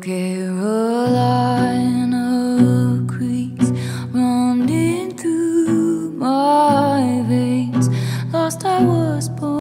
Carolina creeks running through my veins. Lost I was. born.